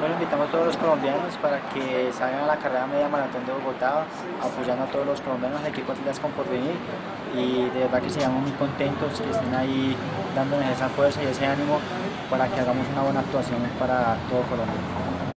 Bueno, invitamos a todos los colombianos para que salgan a la carrera media maratón de Bogotá, apoyando a todos los colombianos, al equipo Atletas con Porvenir y de verdad que seamos muy contentos que estén ahí dándonos esa fuerza y ese ánimo para que hagamos una buena actuación para todo Colombia.